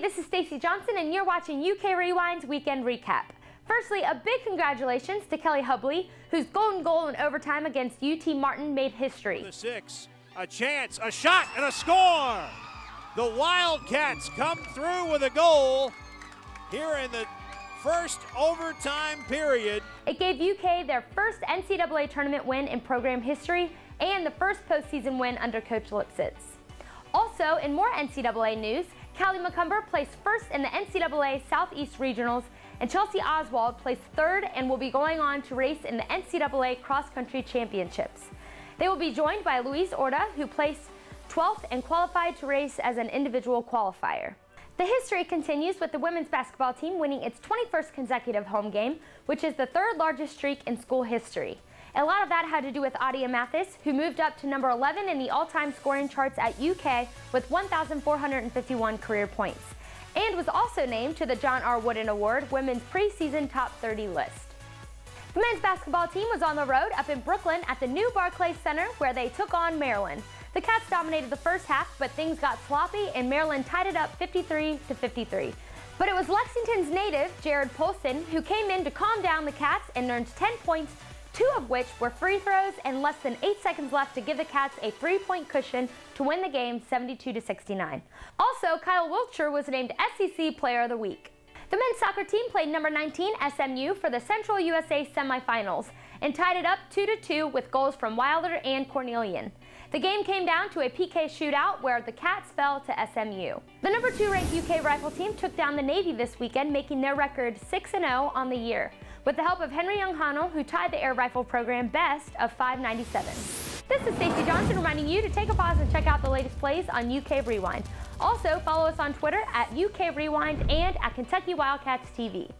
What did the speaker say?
This is Stacy Johnson, and you're watching UK Rewind's Weekend Recap. Firstly, a big congratulations to Kelly Hubley, whose golden goal in overtime against UT Martin made history. The six, a chance, a shot, and a score. The Wildcats come through with a goal here in the first overtime period. It gave UK their first NCAA tournament win in program history and the first postseason win under Coach Lipsitz. Also, in more NCAA news, Cally Macumber placed first in the NCAA Southeast Regionals, and Chelsea Oswald placed third and will be going on to race in the NCAA Cross Country Championships. They will be joined by Luis Orta, who placed 12th and qualified to race as an individual qualifier. The history continues with the women's basketball team winning its 21st consecutive home game, which is the third largest streak in school history. A lot of that had to do with A'dia Mathies, who moved up to number 11 in the all-time scoring charts at UK with 1,451 career points, and was also named to the John R. Wooden Award Women's Preseason Top 30 list. The men's basketball team was on the road up in Brooklyn at the new Barclays Center where they took on Maryland. The Cats dominated the first half, but things got sloppy and Maryland tied it up 53 to 53. But it was Lexington's native, Jarrod Polson, who came in to calm down the Cats and earned 10 points two of which were free throws and less than eight seconds left to give the Cats a three-point cushion to win the game 72 to 69. Also, Kyle Wiltjer was named SEC Player of the Week. The men's soccer team played number 19 SMU for the Central USA semifinals and tied it up 2 to 2 with goals from Wilder and Cornelian. The game came down to a PK shootout where the Cats fell to SMU. The number 2 ranked UK rifle team took down the Navy this weekend, making their record 6-0 on the year with the help of Henry Young Hanel, who tied the air rifle program best of 597. This is Stacy Johnson reminding you to take a pause and check out the latest plays on UK Rewind. Also, follow us on Twitter at UK Rewind and at Kentucky Wildcats TV.